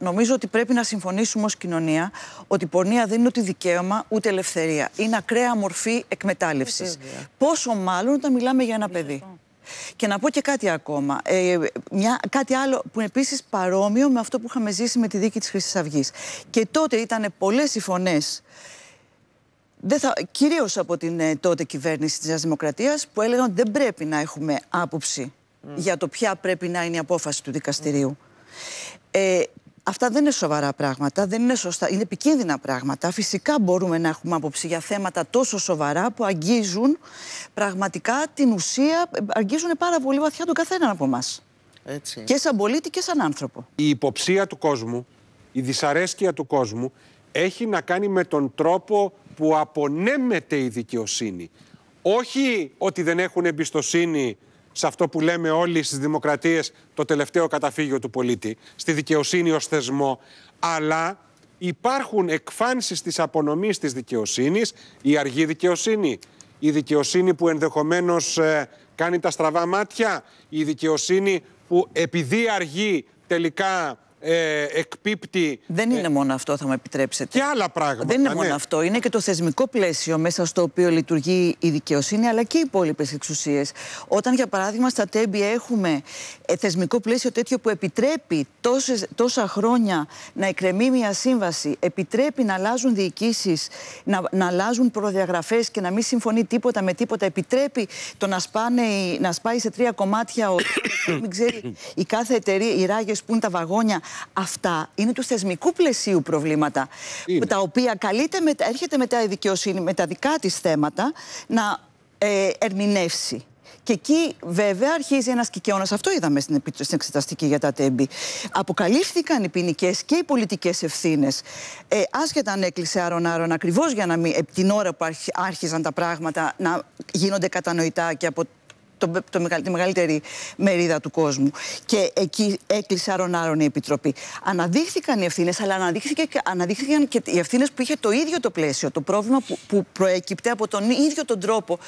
Νομίζω ότι πρέπει να συμφωνήσουμε ως κοινωνία ότι η πορνεία δεν είναι ούτε δικαίωμα ούτε ελευθερία. Είναι ακραία μορφή εκμετάλλευσης. Πόσο μάλλον όταν μιλάμε για ένα παιδί. Και να πω και κάτι ακόμα. Ε, μια, κάτι άλλο που είναι επίσης παρόμοιο με αυτό που είχαμε ζήσει με τη δίκη της Χρυσής Αυγής. Και τότε ήταν πολλές οι φωνές. Κυρίως από την ε, τότε κυβέρνηση της Νέας Δημοκρατίας που έλεγαν ότι δεν πρέπει να έχουμε άποψη για το ποια πρέπει να είναι η απόφαση του δικαστηρίου. Ε, Αυτά δεν είναι σοβαρά πράγματα, δεν είναι σωστά, είναι επικίνδυνα πράγματα. Φυσικά μπορούμε να έχουμε άποψη για θέματα τόσο σοβαρά που αγγίζουν πραγματικά την ουσία, αγγίζουν πάρα πολύ βαθιά τον καθένα από εμάς. Και σαν πολίτη και σαν άνθρωπο. Η υποψία του κόσμου, η δυσαρέσκεια του κόσμου έχει να κάνει με τον τρόπο που απονέμεται η δικαιοσύνη. Όχι ότι δεν έχουν εμπιστοσύνη σε αυτό που λέμε όλοι στις δημοκρατίες το τελευταίο καταφύγιο του πολίτη, στη δικαιοσύνη ως θεσμό, αλλά υπάρχουν εκφάνσεις της απονομής της δικαιοσύνης, η αργή δικαιοσύνη, η δικαιοσύνη που ενδεχομένως ε, κάνει τα στραβά μάτια, η δικαιοσύνη που επειδή αργεί τελικά ε, εκπίπτει. Δεν είναι ε, μόνο αυτό, θα μου επιτρέψετε. Και άλλα πράγματα. Δεν είναι μόνο ναι. αυτό. Είναι και το θεσμικό πλαίσιο μέσα στο οποίο λειτουργεί η δικαιοσύνη, αλλά και οι υπόλοιπες εξουσίες. Όταν, για παράδειγμα, στα τέμπη έχουμε ε, θεσμικό πλαίσιο τέτοιο που επιτρέπει τόσες, τόσα χρόνια να εκκρεμεί μια σύμβαση, επιτρέπει να αλλάζουν διοικήσεις, να, να αλλάζουν προδιαγραφές και να μην συμφωνεί τίποτα με τίποτα, επιτρέπει το να, σπάνε, να σπάει σε τρία κομμάτια ο, μην ξέρει, η κάθε εταιρεία, οι ράγες που είναι τα βαγόνια. Αυτά είναι του θεσμικού πλαισίου προβλήματα, τα οποία καλείται, με, έρχεται μετά η δικαιοσύνη με τα δικά της θέματα να ε, ερμηνεύσει. Και εκεί βέβαια αρχίζει ένας κικαιώνας. Αυτό είδαμε στην, στην εξεταστική για τα τέμπη. Αποκαλύφθηκαν οι ποινικές και οι πολιτικές ευθύνες. Ε, άσχετα αν έκλεισε άρον-άρον, ακριβώς για να μην, την ώρα που άρχιζαν τα πράγματα να γίνονται κατανοητά και από το, το, τη μεγαλύτερη μερίδα του κόσμου. Και εκεί έκλεισε άρον-άρον η Επιτροπή. Αναδείχθηκαν οι ευθύνες, αλλά αναδείχθηκαν και οι ευθύνες που είχε το ίδιο το πλαίσιο. Το πρόβλημα που, που προέκυπτε από τον ίδιο τον τρόπο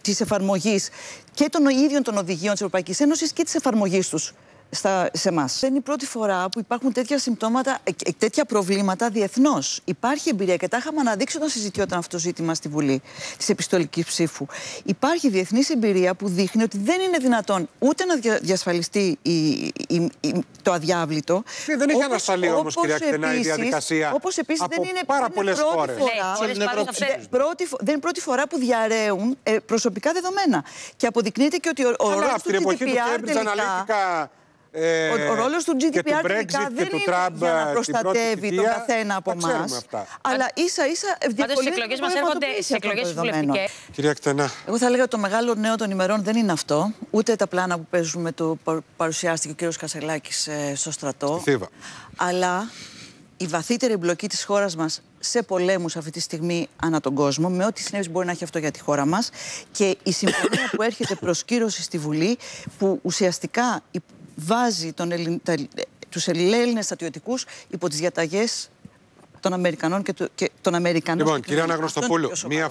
της εφαρμογής και των ίδιων των οδηγίων της Ευρωπαϊκής Ένωσης και της εφαρμογής τους στα, σε εμάς. Δεν είναι η πρώτη φορά που υπάρχουν τέτοια συμπτώματα, ε, ε, τέτοια προβλήματα διεθνώς. Υπάρχει εμπειρία και τα είχαμε αναδείξει όταν συζητιόταν αυτό το ζήτημα στη Βουλή της επιστολικής ψήφου. Υπάρχει διεθνής εμπειρία που δείχνει ότι δεν είναι δυνατόν ούτε να διασφαλιστεί το αδιάβλητο. Και δεν έχει ανασταλεί όμως, κυρία Κτενά, η διαδικασία. Όπως επίσης δεν είναι πάρα πολλές χώρες. Δεν είναι πρώτη φορά που διαραίουν ε, προσωπικά δεδομένα. Και αποδεικνύεται και ότι ο ρόλος του GDPR ε, ο, ο ρόλος του GDPR τελικά δεν είναι Τραμπ, για να προστατεύει τον καθένα από εμάς. Αλλά ίσα ίσα διευκολύνει στι εκλογέ μας έρχονται σε εκλογές βουλευτικές. Κυρία Κτενά. Εγώ θα έλεγα ότι το μεγάλο νέο των ημερών δεν είναι αυτό. Ούτε τα πλάνα που παίζουμε το παρουσιάστηκε ο κ. Κασελάκης ε, στο στρατό. Αλλά η βαθύτερη εμπλοκή της χώρας μας σε πολέμους αυτή τη στιγμή ανά τον κόσμο, με ό,τι συνέβη μπορεί να έχει αυτό για τη χώρα μας και η συμφωνία που έρχεται προς κύρωση στη Βουλή, που ουσιαστικά βάζει τον Ελλην... τα... τους Έλληνες στρατιωτικούς υπό τις διαταγές των Αμερικανών και, του... και των Αμερικανών. Λοιπόν, κυρία Αναγνωστοπούλου, μία